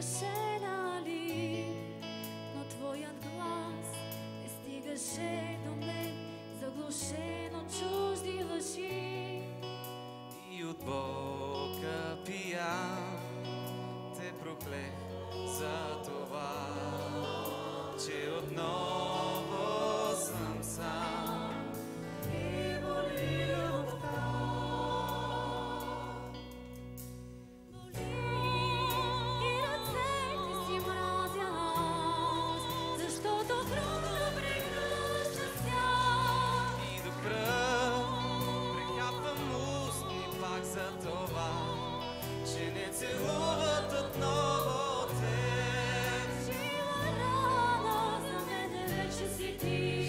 лишена но твоят глас не стигаше до мен, заглушен от чужди лъжи. И от Бога пия, те проклех за това, че отново за това, че не целуват отново те. Жива рана, за мен вече си ти.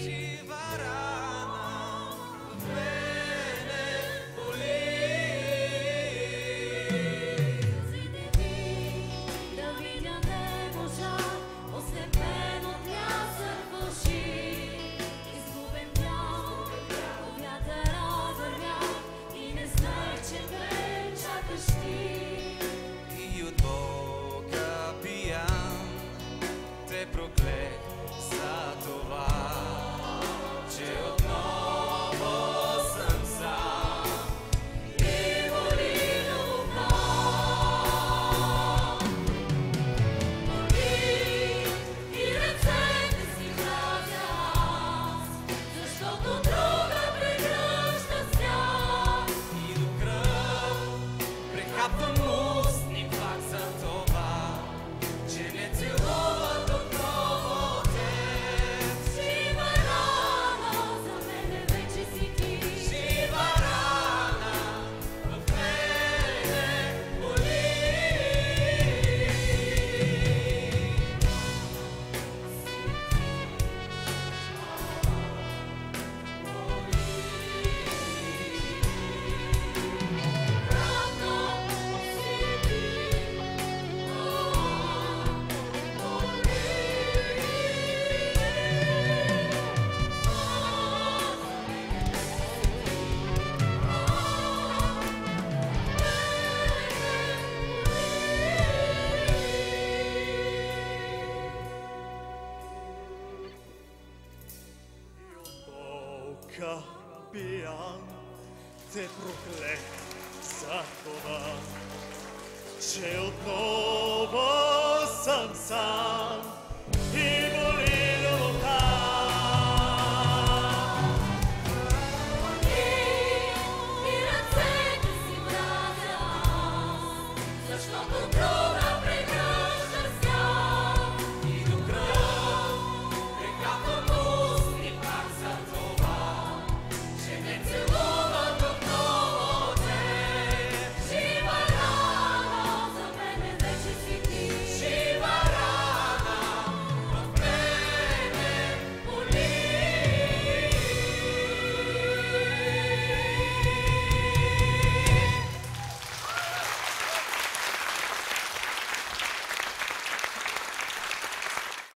Пиян те проклех за това, че отново съм сам.